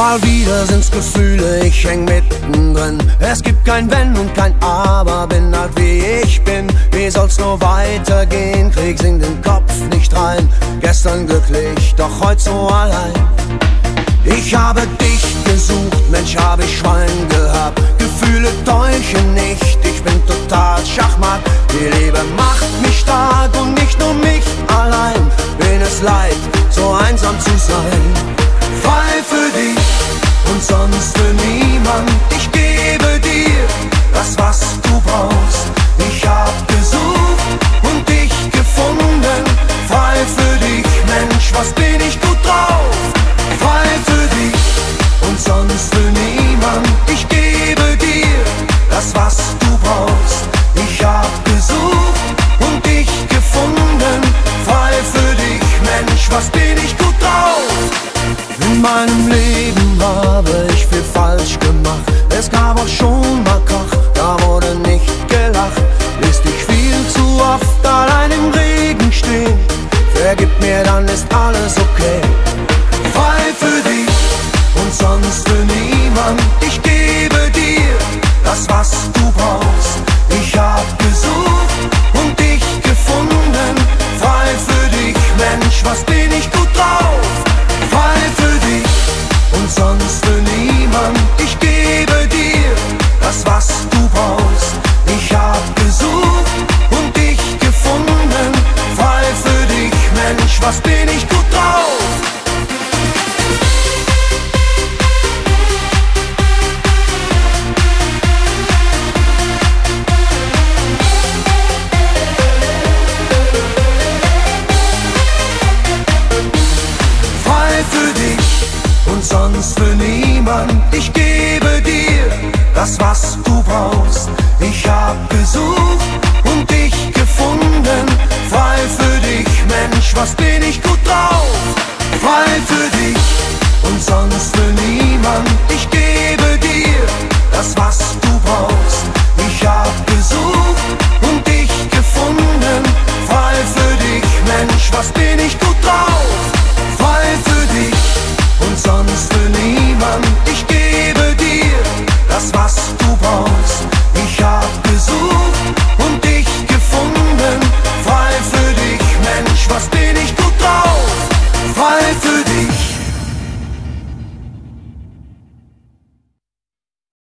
Mal wieder sind's Gefühle, ich häng mittendrin. Es gibt kein Wenn und kein Aber, bin halt wie ich bin. Wie soll's nur weitergehen? Krieg's in den Kopf nicht rein. Gestern glücklich, doch heute so allein. Ich habe dich gesucht, Mensch, hab ich Schwein gehabt. Gefühle täuschen nicht, ich bin total Schachmatt. Die Liebe macht mich stark und nicht nur mich allein. Bin es leid, so einsam zu sein. Fall für dich und In meinem Leben habe ich viel falsch gemacht. Es gab auch schon mal Krach, da wurde nicht gelacht. Ließ dich viel zu oft allein im Regen stehen. Vergib mir, dann ist alles sonst für niemand. Ich gebe dir das, was du brauchst. Ich hab gesucht und dich gefunden. Frei für dich, Mensch, was bin ich gut drauf? Frei für dich und sonst für niemand. Ich gebe